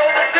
know the